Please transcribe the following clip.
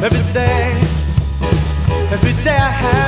Every day, every day I have.